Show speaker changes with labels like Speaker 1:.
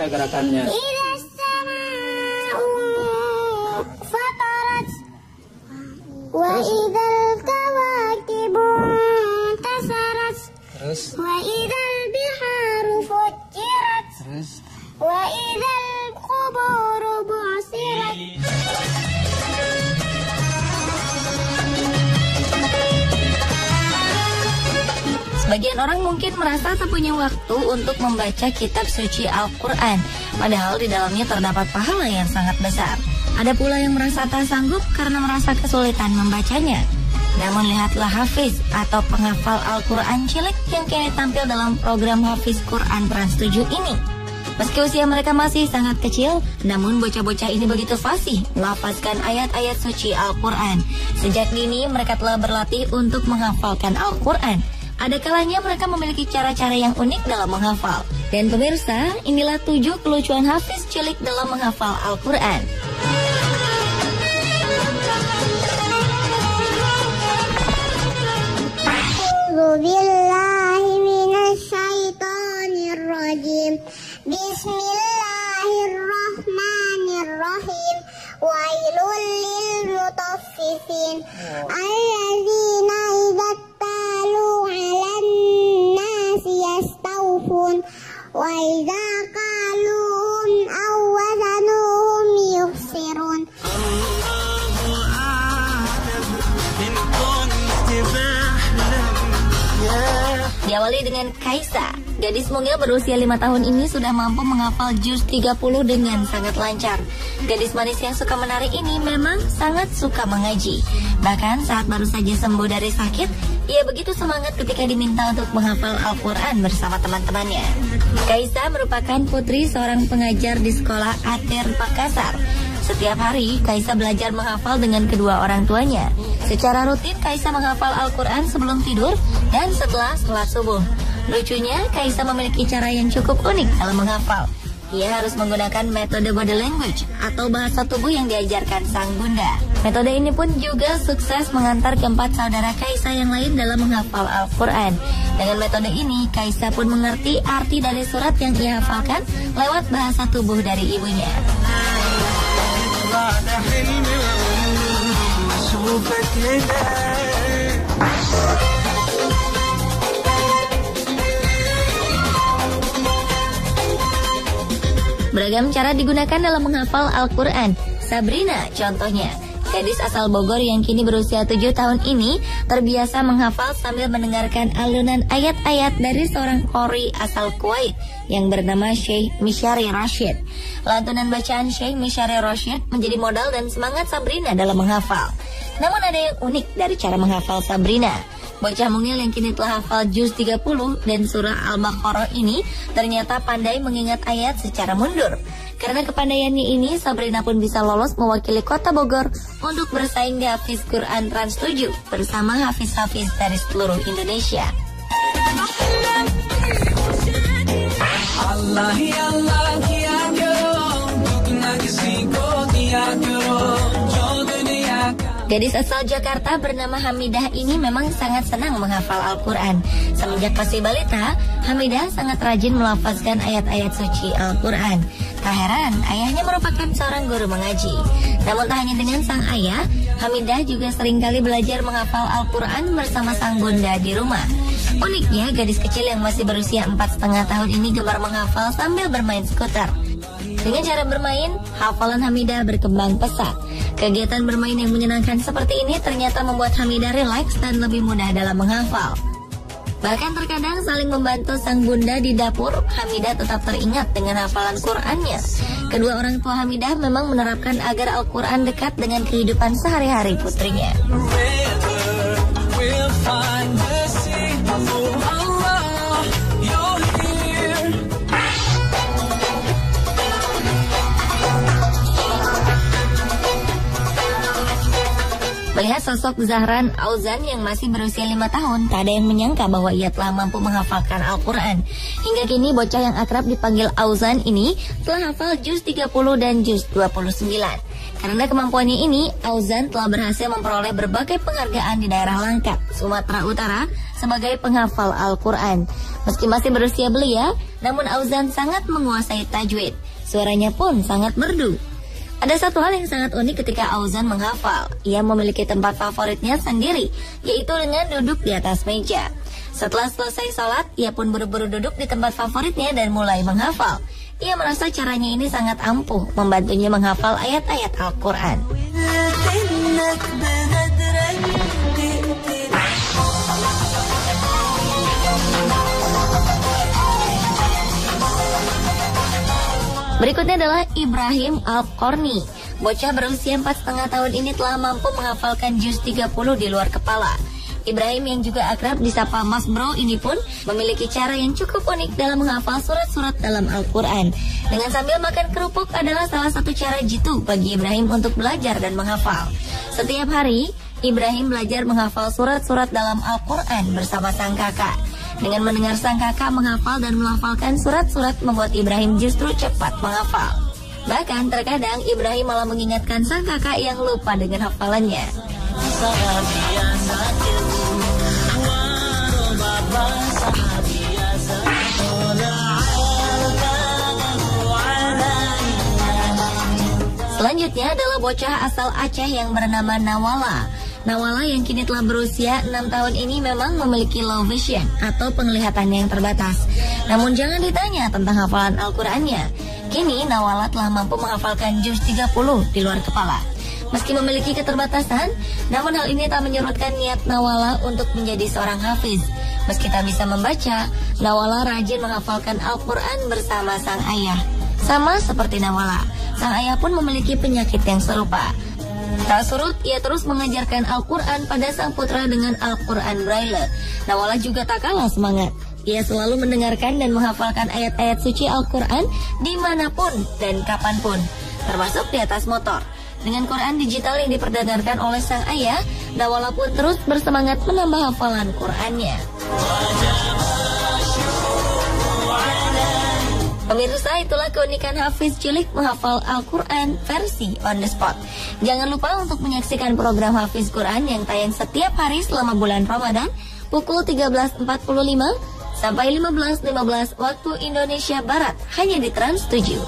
Speaker 1: baca gerakannya.
Speaker 2: Sebagian orang mungkin merasa tak punya waktu untuk membaca kitab suci Al-Quran, padahal di dalamnya terdapat pahala yang sangat besar. Ada pula yang merasa tak sanggup karena merasa kesulitan membacanya. Namun lihatlah Hafiz atau penghafal Al-Quran cilik yang kini tampil dalam program Hafiz Quran Trans 7 ini. Meski usia mereka masih sangat kecil, namun bocah-bocah ini begitu fasih melafazkan ayat-ayat suci Al-Quran. Sejak dini mereka telah berlatih untuk menghafalkan Al-Quran. Ada kalanya mereka memiliki cara-cara yang unik dalam menghafal. Dan pemirsa, inilah tujuh kelucuan Hafiz cilik dalam menghafal Al-Quran.
Speaker 3: Bismillahirrahmanirrahim. Wailul lil
Speaker 2: mutaffifin. Dengan Kaisa, gadis mungil berusia 5 tahun ini sudah mampu menghafal juz 30 dengan sangat lancar. Gadis manis yang suka menari ini memang sangat suka mengaji. Bahkan saat baru saja sembuh dari sakit, ia begitu semangat ketika diminta untuk menghafal Al-Quran bersama teman-temannya. Kaisa merupakan putri seorang pengajar di sekolah Atir Makassar. Setiap hari, Kaisa belajar menghafal dengan kedua orang tuanya. Secara rutin, Kaisa menghafal Al-Quran sebelum tidur dan setelah sholat subuh. Lucunya, Kaisa memiliki cara yang cukup unik dalam menghafal. Ia harus menggunakan metode body language atau bahasa tubuh yang diajarkan sang bunda. Metode ini pun juga sukses mengantar keempat saudara Kaisa yang lain dalam menghafal Al-Quran. Dengan metode ini, Kaisa pun mengerti arti dari surat yang ia hafalkan lewat bahasa tubuh dari ibunya.
Speaker 4: بعد حلمي اشوفك هنا
Speaker 2: Beragam cara digunakan dalam menghafal Al-Quran. Sabrina contohnya. Gadis asal Bogor yang kini berusia 7 tahun ini terbiasa menghafal sambil mendengarkan alunan ayat-ayat dari seorang kori asal Kuwait yang bernama Sheikh Mishari Rashid. Lantunan bacaan Sheikh Mishari Rashid menjadi modal dan semangat Sabrina dalam menghafal. Namun ada yang unik dari cara menghafal Sabrina. Bocah mungil yang kini telah hafal juz 30 dan surah Al-Baqarah ini ternyata pandai mengingat ayat secara mundur. Karena kepandaiannya ini, Sabrina pun bisa lolos mewakili kota Bogor untuk bersaing di Hafiz Quran Trans 7 bersama Hafiz-Hafiz dari seluruh Indonesia.
Speaker 4: Allah ya Allah, ya
Speaker 2: Gadis asal Jakarta bernama Hamidah ini memang sangat senang menghafal Al-Quran. Semenjak masih balita, Hamidah sangat rajin melafazkan ayat-ayat suci Al-Quran. Tak heran, ayahnya merupakan seorang guru mengaji. Namun tak hanya dengan sang ayah, Hamidah juga sering kali belajar menghafal Al-Quran bersama sang bunda di rumah. Uniknya, gadis kecil yang masih berusia empat setengah tahun ini gemar menghafal sambil bermain skuter. Dengan cara bermain, hafalan Hamidah berkembang pesat. Kegiatan bermain yang menyenangkan seperti ini ternyata membuat Hamidah rileks dan lebih mudah dalam menghafal. Bahkan terkadang saling membantu sang bunda di dapur, Hamidah tetap teringat dengan hafalan Qur'annya. Kedua orang tua Hamidah memang menerapkan agar Al-Quran dekat dengan kehidupan sehari-hari putrinya. Sosok Zahran Auzan yang masih berusia lima tahun, tak ada yang menyangka bahwa ia telah mampu menghafalkan Al-Quran. Hingga kini bocah yang akrab dipanggil Auzan ini telah hafal juz 30 dan juz 29. Karena kemampuannya ini, Auzan telah berhasil memperoleh berbagai penghargaan di daerah Langkat, Sumatera Utara sebagai penghafal Al-Quran. Meski masih berusia belia, namun Auzan sangat menguasai tajwid. Suaranya pun sangat merdu. Ada satu hal yang sangat unik ketika Auzan menghafal. Ia memiliki tempat favoritnya sendiri, yaitu dengan duduk di atas meja. Setelah selesai sholat, ia pun buru-buru duduk di tempat favoritnya dan mulai menghafal. Ia merasa caranya ini sangat ampuh membantunya menghafal ayat-ayat Al-Quran. Berikutnya adalah Ibrahim Al-Qorni. Bocah berusia 4,5 tahun ini telah mampu menghafalkan juz 30 di luar kepala. Ibrahim yang juga akrab disapa Mas Bro ini pun memiliki cara yang cukup unik dalam menghafal surat-surat dalam Al-Quran. Dengan sambil makan kerupuk adalah salah satu cara jitu bagi Ibrahim untuk belajar dan menghafal. Setiap hari, Ibrahim belajar menghafal surat-surat dalam Al-Quran bersama sang kakak. Dengan mendengar sang kakak menghafal dan melafalkan surat-surat membuat Ibrahim justru cepat menghafal. Bahkan terkadang Ibrahim malah mengingatkan sang kakak yang lupa dengan hafalannya. Selanjutnya adalah bocah asal Aceh yang bernama Nawala. Nawala yang kini telah berusia 6 tahun ini memang memiliki low vision atau penglihatan yang terbatas. Namun jangan ditanya tentang hafalan Al-Qur'annya. Kini Nawala telah mampu menghafalkan juz 30 di luar kepala. Meski memiliki keterbatasan, namun hal ini tak menyurutkan niat Nawala untuk menjadi seorang hafiz. Meski tak bisa membaca, Nawala rajin menghafalkan Al-Quran bersama sang ayah. Sama seperti Nawala, sang ayah pun memiliki penyakit yang serupa. Tak surut, ia terus mengajarkan Al-Quran pada sang putra dengan Al-Quran Braille. Nawala juga tak kalah semangat. Ia selalu mendengarkan dan menghafalkan ayat-ayat suci Al-Quran di mana pun dan kapan pun, termasuk di atas motor. Dengan Quran digital yang diperdengarkan oleh sang ayah, Nawala pun terus bersemangat menambah hafalan Qurannya. Pemirsa, itulah keunikan Hafiz Cilik menghafal Al-Quran versi on the spot. Jangan lupa untuk menyaksikan program Hafiz Quran yang tayang setiap hari selama bulan Ramadan pukul 13.45 sampai 15.15 waktu Indonesia Barat hanya di Trans 7.